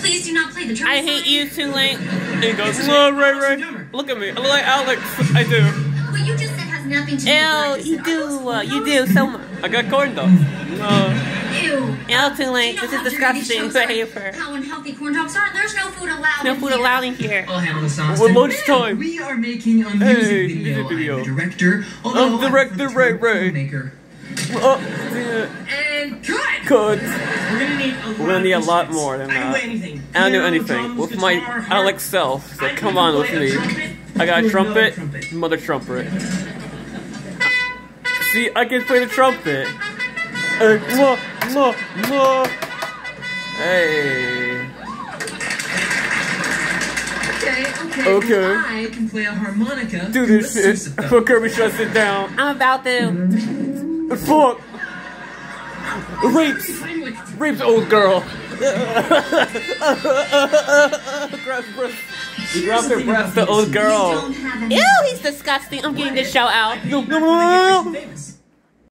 Please do not play the drum. I hate you too late. And he goes, "Oh, Ray, Ray, look at me. I look like Alex. I do. What you just said has nothing to do with what I Ew, just you do. Uh, you do so much. I got corn dogs. No. Ew. Ew, too late. This is how dirty these disgusting shows are? behavior. How unhealthy corn dogs are. There's no food allowed. No in food here. allowed in here. I'll handle this, Austin. One more time. We are making a music Hey, video. music video. I'm the director. although I'm director a Ray Ray. filmmaker. Oh, yeah. And cut. Good. We're gonna need a lot. We're gonna need a of lot instruments. more than I can that. play anything. I don't do Piano, anything drums, with my guitar, harp. Alex self. So I come can on with play a me. trumpet. I got a Who's another trumpet, trumpet? mother trumpet. See, I can play the trumpet. Hey, mwah, mwah, mwah. Hey. Okay, okay. Okay. well, I can play a harmonica. Do and this a shit. sousaphone. Before Kirby shuts it down. I'm about to. Fuck. Rapes. Rapes old girl. Grabs breast. He grabs her breast, the old girl. don't have any. Ew, he's disgusting. I'm getting this show out. No, no, no, no, no. Famous.